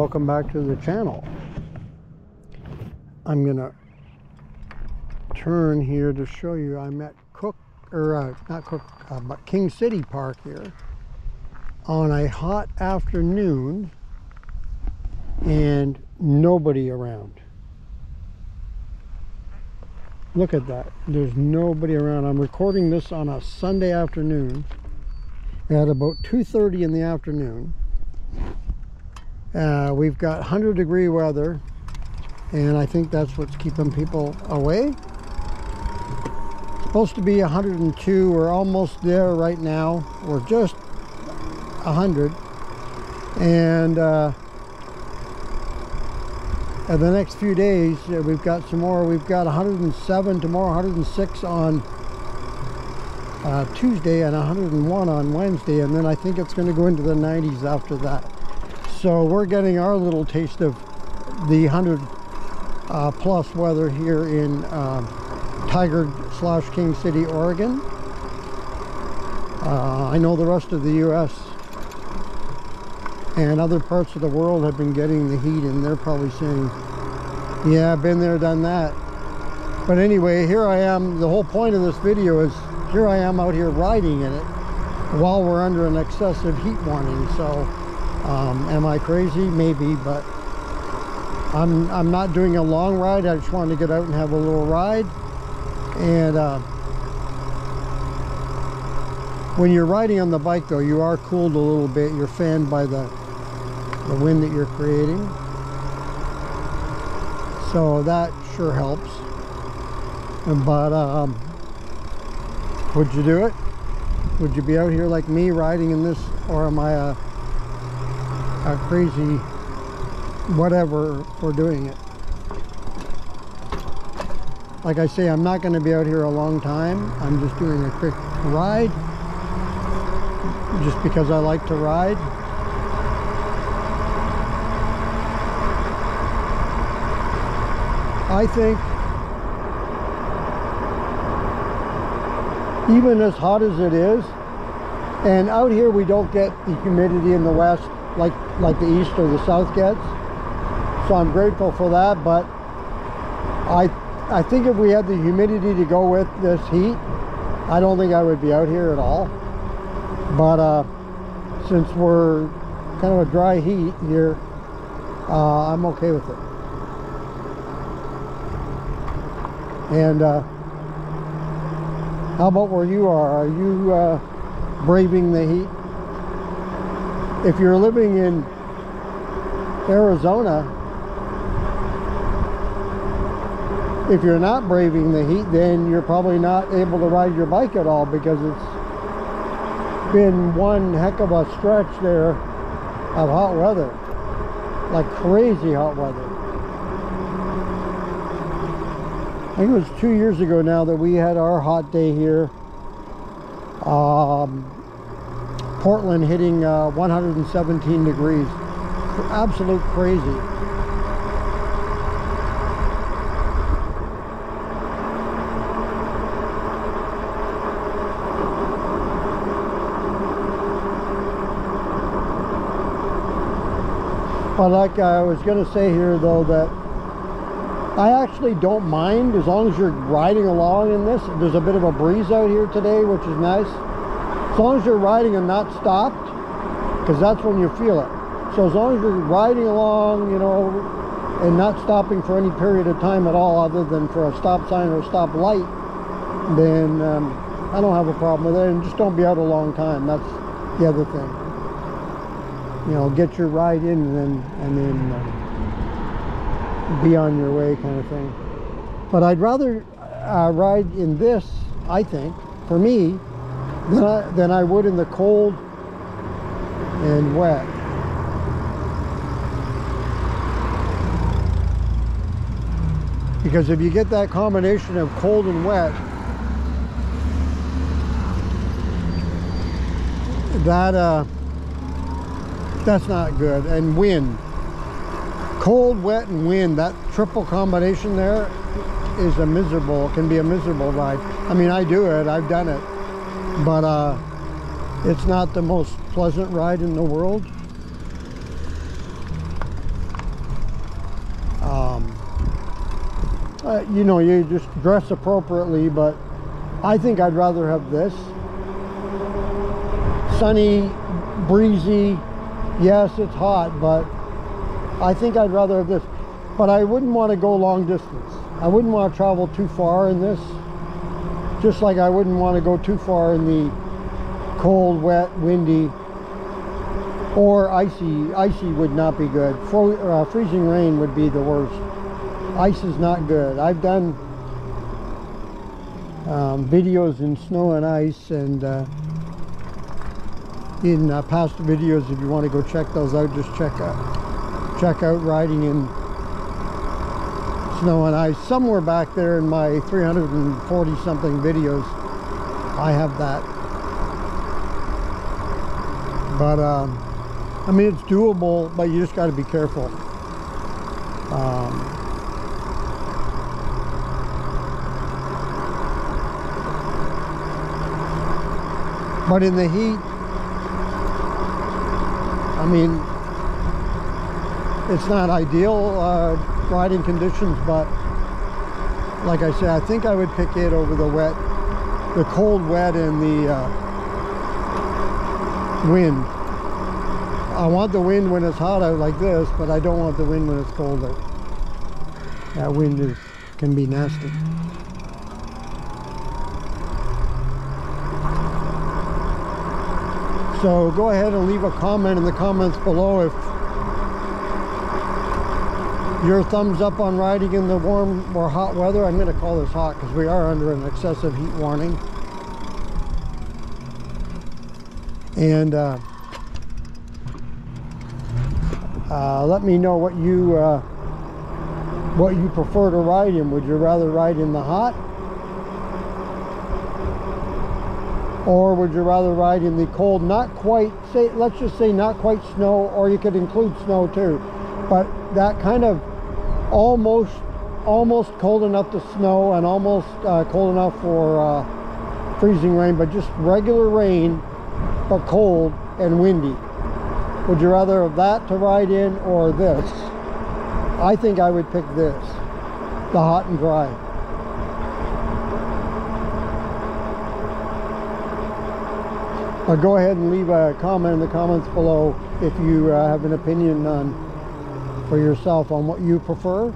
welcome back to the channel. I'm gonna turn here to show you I'm at Cook, or uh, not Cook, uh, but King City Park here on a hot afternoon and nobody around. Look at that. There's nobody around. I'm recording this on a Sunday afternoon at about 2.30 in the afternoon. Uh, we've got 100 degree weather and I think that's what's keeping people away. supposed to be 102. We're almost there right now. We're just 100. And uh, the next few days, uh, we've got some more. We've got 107 tomorrow, 106 on uh, Tuesday, and 101 on Wednesday. And then I think it's going to go into the 90s after that. So we're getting our little taste of the 100 uh, plus weather here in uh, Tigard slash King City, Oregon. Uh, I know the rest of the U.S. and other parts of the world have been getting the heat and they're probably saying, yeah, been there, done that. But anyway, here I am. The whole point of this video is here I am out here riding in it while we're under an excessive heat warning. So um, am I crazy? Maybe, but I'm, I'm not doing a long ride. I just wanted to get out and have a little ride. And uh, when you're riding on the bike though, you are cooled a little bit. You're fanned by the, the wind that you're creating. So that sure helps. But um, would you do it? Would you be out here like me riding in this or am I a, a crazy whatever for doing it. Like I say, I'm not going to be out here a long time. I'm just doing a quick ride just because I like to ride. I think even as hot as it is, and out here we don't get the humidity in the west like like the east or the south gets. So I'm grateful for that but I I think if we had the humidity to go with this heat I don't think I would be out here at all. But uh, since we're kind of a dry heat here uh, I'm okay with it. And uh, how about where you are? Are you uh, braving the heat if you're living in Arizona if you're not braving the heat, then you're probably not able to ride your bike at all because it's been one heck of a stretch there of hot weather. Like crazy hot weather. I think it was two years ago now that we had our hot day here. Um, Portland hitting uh, 117 degrees. Absolute crazy. But like I was going to say here though that I actually don't mind as long as you're riding along in this. There's a bit of a breeze out here today, which is nice. Long as you're riding and not stopped, because that's when you feel it. So as long as you're riding along, you know, and not stopping for any period of time at all other than for a stop sign or a stop light, then um, I don't have a problem with it. And just don't be out a long time. That's the other thing you know, get your ride in and then, and then uh, be on your way kind of thing. But I'd rather uh, ride in this, I think, for me, than I, than I would in the cold and wet. Because if you get that combination of cold and wet, that uh, that's not good. And wind. Cold, wet, and wind. That triple combination there is a miserable, can be a miserable ride. I mean, I do it. I've done it but uh, it's not the most pleasant ride in the world. Um, uh, you know, you just dress appropriately, but I think I'd rather have this. Sunny, breezy, yes, it's hot, but I think I'd rather have this. But I wouldn't want to go long distance. I wouldn't want to travel too far in this. Just like I wouldn't want to go too far in the cold, wet, windy, or icy. Icy would not be good. Fro uh, freezing rain would be the worst. Ice is not good. I've done um, videos in snow and ice and uh, in uh, past videos if you want to go check those out just check out check out riding in snow and ice somewhere back there in my 340 something videos I have that. But um, I mean it's doable but you just got to be careful. Um, but in the heat I mean it's not ideal uh, riding conditions but like I said I think I would pick it over the wet the cold wet and the uh, wind. I want the wind when it's hot out like this but I don't want the wind when it's cold out. That wind is can be nasty. So go ahead and leave a comment in the comments below if your thumbs up on riding in the warm or hot weather. I'm going to call this hot because we are under an excessive heat warning. And uh, uh, let me know what you uh, what you prefer to ride in. Would you rather ride in the hot or would you rather ride in the cold not quite say let's just say not quite snow or you could include snow too but that kind of almost almost cold enough to snow and almost uh, cold enough for uh, freezing rain but just regular rain but cold and windy. Would you rather have that to ride in or this? I think I would pick this the hot and dry. But go ahead and leave a comment in the comments below if you uh, have an opinion on for yourself on what you prefer.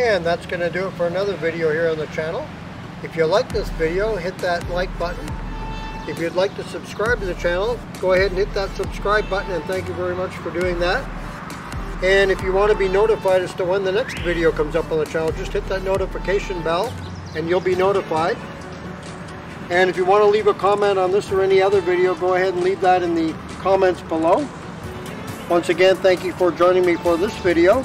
And that's going to do it for another video here on the channel. If you like this video, hit that like button. If you'd like to subscribe to the channel, go ahead and hit that subscribe button and thank you very much for doing that. And if you want to be notified as to when the next video comes up on the channel, just hit that notification bell and you'll be notified. And if you want to leave a comment on this or any other video, go ahead and leave that in the comments below. Once again, thank you for joining me for this video.